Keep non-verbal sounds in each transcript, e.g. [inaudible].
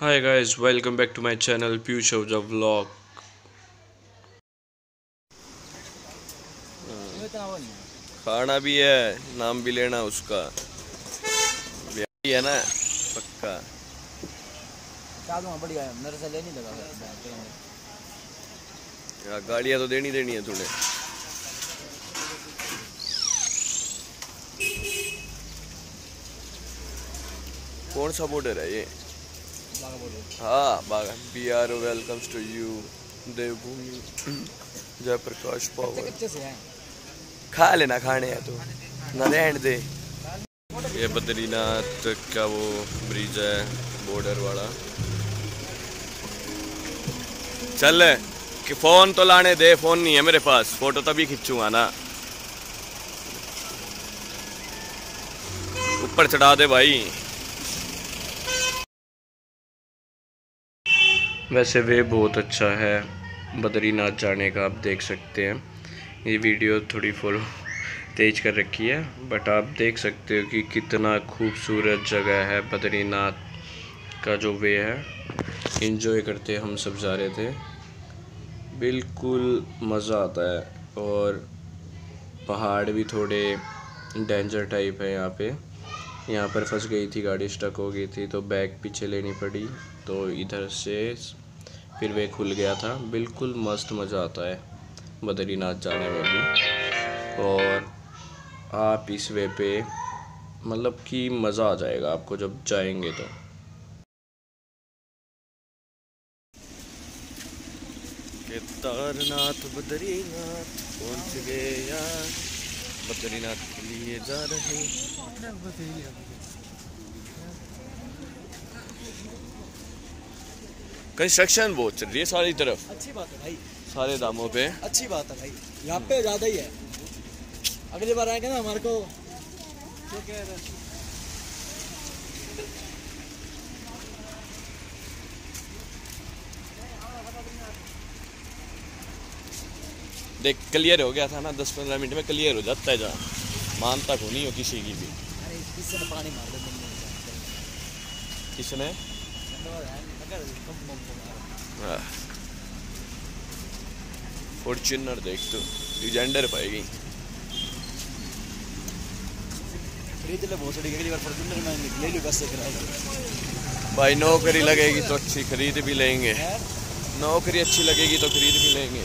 Hi guys, welcome back to my channel Piyush Ahuja Vlog. खाना भी है नाम भी लेना उसका। है ना पक्का। बढ़िया है मेरे से ले नहीं लगा गाड़ियाँ तो देनी देनी है तूने। कौन सा बॉर्डर है ये? हाँ बागा। Be are welcomes to you Devbhoomi. Jayprakash power. खा लेना खाने है तो। ना रहने दे। ये बद्रीनाथ का वो ब्रिज है बॉर्डर वाला। चल कि फ़ोन तो लाने दे फ़ोन नहीं है मेरे पास। फ़ोटो तभी खींचूँगा ना। ऊपर चढ़ा दे भाई। वैसे वे बहुत अच्छा है, बद्रीनाथ जाने का आप देख सकते हैं। ये वीडियो थोड़ी फुल तेज कर रखी है बट आप देख सकते हो कि कितना खूबसूरत जगह है बद्रीनाथ का जो वे है। इंजॉय करते हम सब जा रहे थे। बिल्कुल मज़ा आता है और पहाड़ भी थोड़े डेंजर टाइप है यहाँ पे। यहाँ पर फंस गई थी, गाड़ी स्टक हो गई थी तो बैग पीछे लेनी पड़ी तो इधर से फिर वे खुल गया था। बिल्कुल मस्त मज़ा आता है बद्रीनाथ जाने में भी। और आप इस वे पे मतलब कि मज़ा आ जाएगा आपको जब जाएँगे तो। केदारनाथ बद्रीनाथ पहुँच गए यार। बद्रीनाथ के लिए जा रहे कंस्ट्रक्शन बहुत चल रही है सारी तरफ़। अच्छी बात है भाई। सारे दामों पे। अच्छी बात है भाई। यहाँ पे ज़्यादा ही है। अगली बार आएगा ना हमारे को जो कह रहे देख क्लियर हो गया था ना दस पंद्रह मिनट में क्लियर हो जाता है जहाँ। मानता को नहीं हो किसी की भी। किसने? फॉर्च्यूनर देख तो डिजेंडर पाएगी। भाई नौकरी लगेगी तो अच्छी खरीद भी लेंगे। नौकरी अच्छी लगेगी तो खरीद भी लेंगे।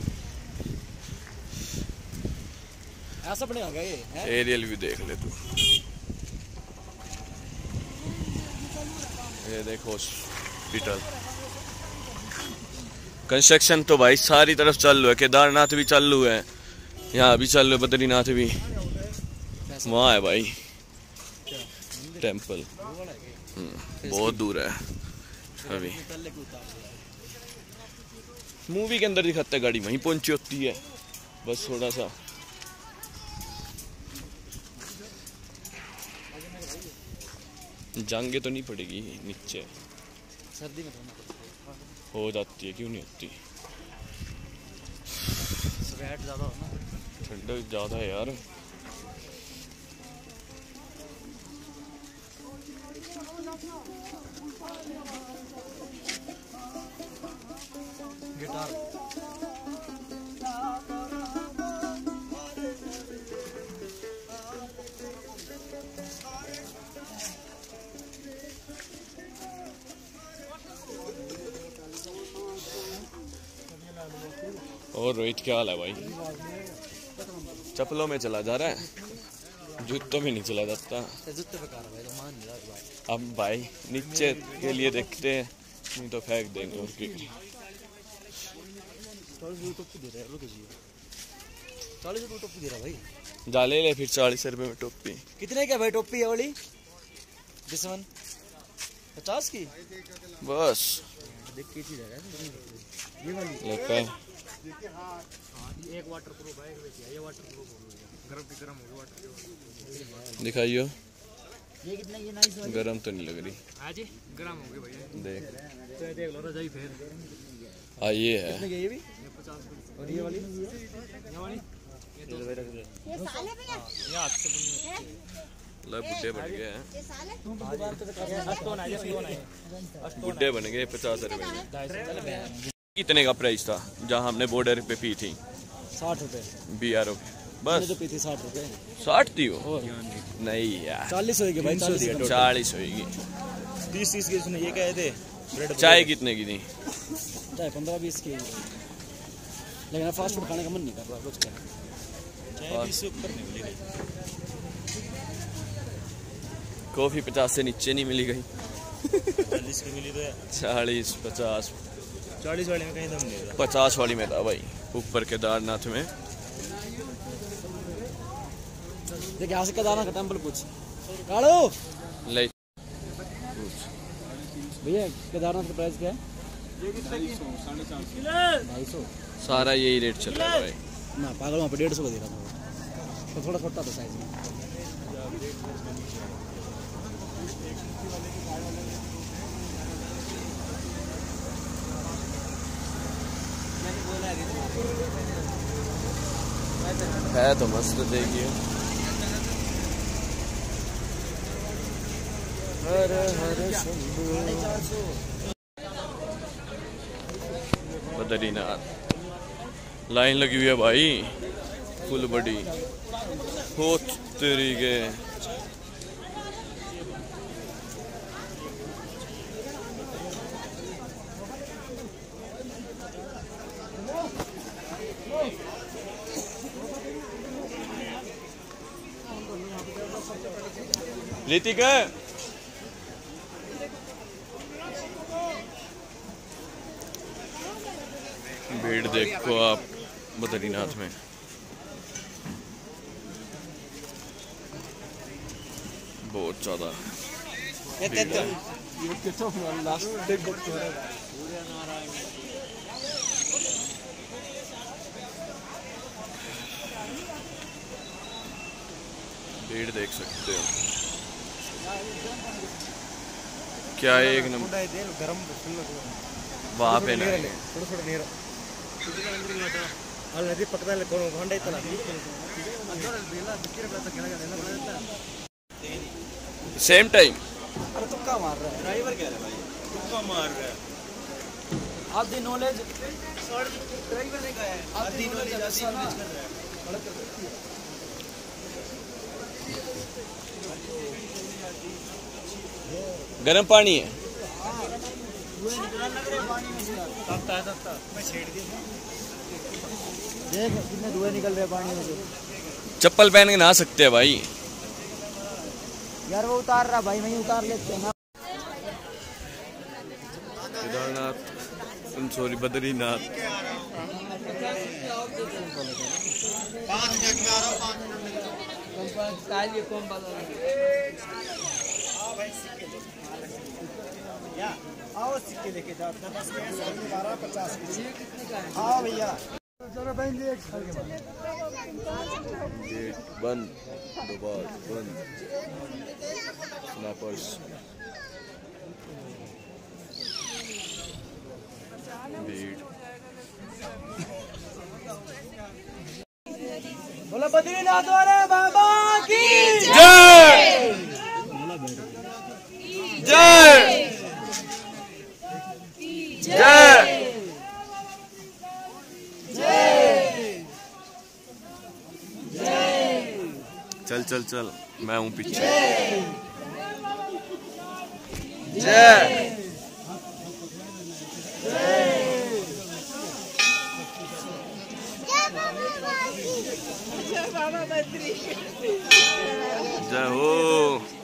ऐसा बने ये एरियल भी देख ले तू। ये देखो हॉस्पिटल कंस्ट्रक्शन तो भाई सारी तरफ़ चालू है केदारनाथ भी चालू है यहाँ भी चालू है बद्रीनाथ भी। वहाँ है भाई। टेंपल हम्म, बहुत दूर है अभी। मूवी के अंदर दिखाते गाड़ी वहीं पहुँची होती है बस थोड़ा सा। जांगे तो नहीं पड़ेगी नीचे। सर्दी में है। जाती है क्यों नहीं होती? ज़्यादा हो ना ठंडक ज़्यादा है यार। और रोहित क्या हाल है भाई? चप्पलों में चला जा रहा है? जूतों में नहीं चला जाता। अब भाई नीचे के लिए देखते हैं। नहीं तो फेंक देंगे और की चालीस रुपये टोपी दे रहा है रुक जी चालीस रुपये टोपी दे रहा भाई जा ले ले फिर चालीस रुपए में टोपी। कितने का भाई टोपी है वाली? दिस पचास की? बस। देख के चीज़ है। ये वाली है। एक वाटर प्रूफ है ये वाटर प्रूफ हो गर्म गर्म हो वाटर दिखाइयो। ये कितना ये नाइस गरम तो नहीं लग रही। हाँ जी गर्म हो गया भैया। देख। तो देख लो रजाई फिर। हाँ ये है। ये भी ये पचास और ये वाली? ये वाली? ये दो ये साले भैया। ये हाथ से बनी ला बुढ़े बन गए हैं। ये साले। अस्तोन है। अस्तोन है बुढ़े बन गए पचास रुपए कितने का प्राइस था जहाँ हमने बॉर्डर पे पी थी? साठ रुपए। बी आर ओ बस। तो पी थी साठ रुपए। साठ थी वो? नहीं यार। चालीस होगी भाई चालीस चालीस होगी तीस तीस की उसने ये कहे थे चाय कितने की थी? चाहे पंद्रह बीस की। लेकिन फास्ट फ़ूड खाने का मन नहीं कर रहा कुछ क्या चाय कॉफ़ी पचास से नीचे नहीं मिली गई चालीस की मिली तो चालीस पचास। चालीस वाले में कहीं दम नहीं पचास वाली में था भाई। ऊपर केदारनाथ में। यहाँ से केदारनाथ का टेंपल कुछ काड़ो ले। भैया केदारनाथ का प्राइस क्या है? ढाई सौ। सारा यही रेट चल रहा है भाई। ना पागल वहाँ पे डेढ़ सौ का दे रहा था। तो थोड़ा छोटा था साइज़ में। है तो मस्त देखिए हर हर बद्रीनाथ लाइन लगी हुई है भाई। फुल बड़ी। हो तेरी के। ऋतिका भीड़ देखो आप बद्रीनाथ में। बहुत ज़्यादा। भीड़ देख सकते हो। क्या है एक नंबर वहाँ पे ना सेम टाइम अरे तुक्का मार रहा है ड्राइवर कह रहा है भाई तुक्का मार रहा है आप दी नॉलेज ड्राइवर ने कहा है आप दी नॉलेज ऐसी नॉलेज कर रहा है गलत कर रहा है Yeah. मैं छेड़ दिया देख कितने धुएँ निकल रहे पानी में से चप्पल पहन के नहा सकते हैं भाई। यार वो उतार रहा भाई वहीं उतार लेते हैं केदारनाथ सॉरी बद्रीनाथ। आओ सिक्के लेके जाओ दस बारह पचास हाँ भैया गेट बंद बंद बोला, बद्रीनाथ वाले बाबा की जय! जय जय चल चल चल मैं हूँ पीछे जय जय हो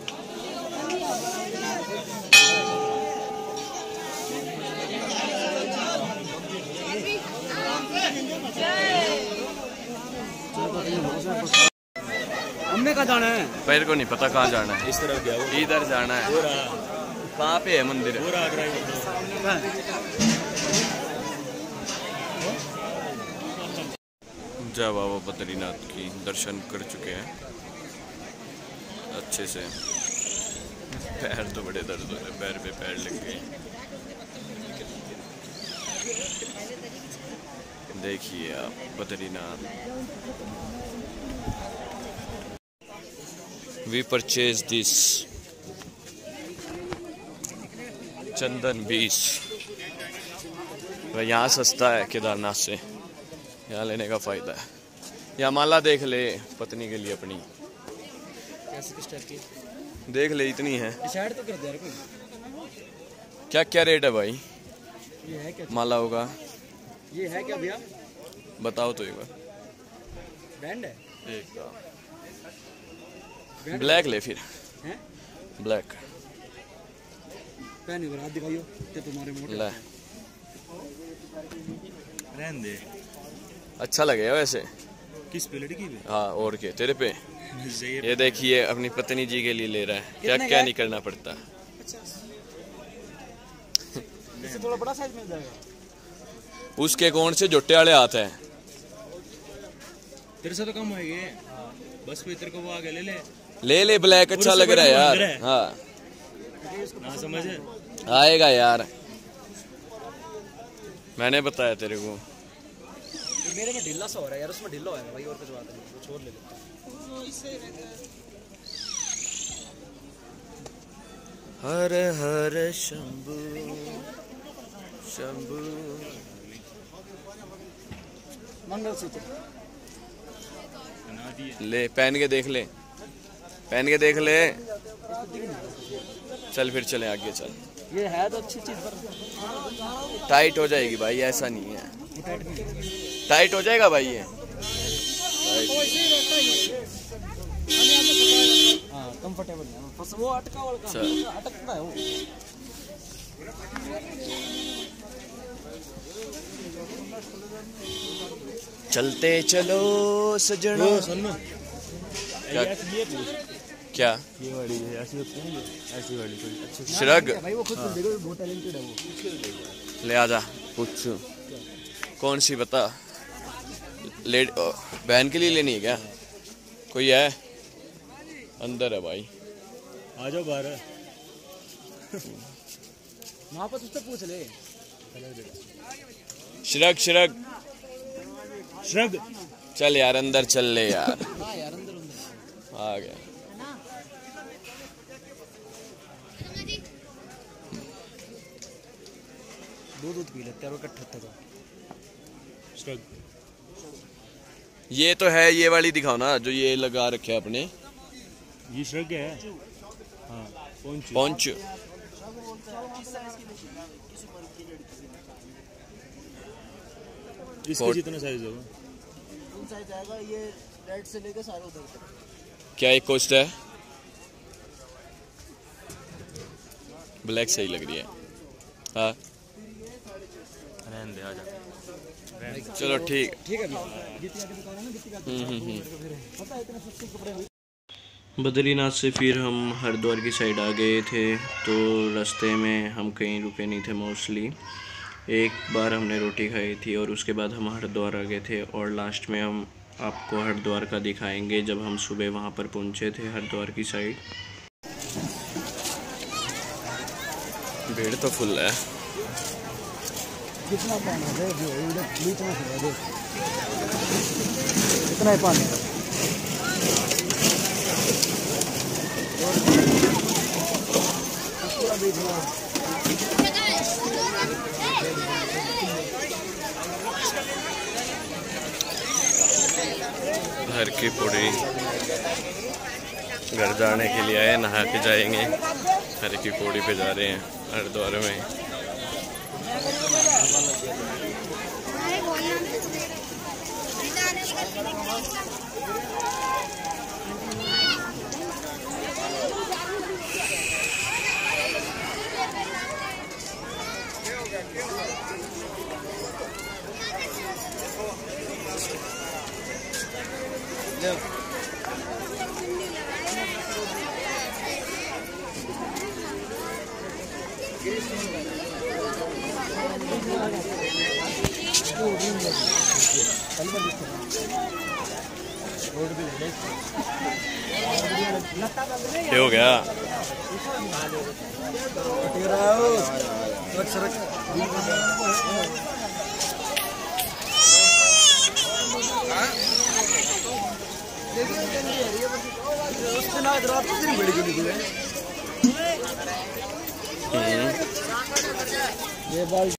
हमने कहा जाना है। पैर को नहीं पता कहाँ जाना है। इस तरफ़ गया वो। इधर जाना है। कहाँ पे है मंदिर? जय बाबा बद्रीनाथ की दर्शन कर चुके हैं अच्छे से। पैर तो बड़े दर्द हो रहे पैर पे पैर लग गए। देखिए आप बद्रीनाथ वी परचेज दिस चंदन बीस। वह यहाँ सस्ता है केदारनाथ से। यहाँ लेने का फ़ायदा है। या माला देख ले पत्नी के लिए अपनी। देख ले इतनी है। तो क्या क्या रेट है भाई? ये है क्या? माला होगा ये है क्या भैया? बताओ तो एक बार। ब्रांड है? एक ब्लैक ले फिर। हैं? ब्लैक पहन के हाथ दिखाइयो ते तुम्हारे मोटे। ले। रहन दे। अच्छा लगेगा वैसे? किस पे? लड़की पे? हाँ और क्या? तेरे पे? ये देखिए अपनी पत्नी जी के लिए ले रहा है। क्या क्या का? नहीं करना पड़ता। इससे थोड़ा बड़ा साइज़ मिल जाएगा। उसके कौन से जोटे वाले हाथ हैं। तेरे से तो कम होएगे। बस कोई तेरे को वो आगे ले ले। ले ले ब्लैक अच्छा लग रहा है यार। हाँ। ना समझ? आएगा यार। मैंने बताया तेरे को। ये मेरे में ढीला सा हो रहा है यार उसमें ढीला होएगा भाई और कुछ बात नहीं। कुछ और ले लेते हर हर शंभु शंभु। मंगलसूत्र। ले पहन के देख ले। पहन के देख ले। चल फिर चले आगे चल। ये है तो अच्छी चीज़ पर। टाइट हो जाएगी भाई ऐसा नहीं है। टाइट है। जाएगा भाई ये? हाँ कंफर्टेबल है। बस वो अटका वाला अटकता है वो। चलते चलो सजना। क्या? ये पूछ क्या? ये वाली ऐसी होती है। ऐसी वाली कोई अच्छी श्रग। भाई वो खुद देखो बहुत टैलेंटेड है वो। ले आजा पूछ। कौन सी बता? लेड बहन के लिए लेनी है क्या? कोई है? अंदर है भाई। आ जाओ बाहर। वहाँ पर तुझसे पूछ ले। श्रग श्रग श्रग चल यार अंदर चल ले यार। [laughs] हाँ यार अंदर अंदर। आ गया। दूध दूध पी लेते हैं और इकट्ठे तो श्रग ये तो है ये वाली दिखाओ ना जो ये लगा रखे अपने। ये श्रग है? हाँ पहुँच पहुँच इसके जितना साइज़ होगा? साइज़ आएगा ये रेड से लेकर सारे उधर तक। क्या एक कोस्ट है? ब्लैक सही लग रही है। हाँ। रहन दे आ चलो ठीक। ठीक है। भैया जितनी आगे दुकान है ना जितनी आगे हम्म, हम्म, हम्म। पता इतने सस्ते कपड़े हुए बद्रीनाथ से फिर हम हरिद्वार की साइड आ गए थे तो रास्ते में हम कहीं रुके नहीं थे मोस्टली एक बार हमने रोटी खाई थी और उसके बाद हम हरिद्वार आ गए थे और लास्ट में हम आपको हरिद्वार का दिखाएँगे जब हम सुबह वहाँ पर पहुँचे थे हरिद्वार की साइड भीड़ तो फुल है। कितना पानी है? कितना है पानी घर की पूरी घर जाने के लिए आए, नहा के जाएँगे। घर की पौड़ी पे जा रहे हैं, हरिद्वार में। हो गया। ये बाल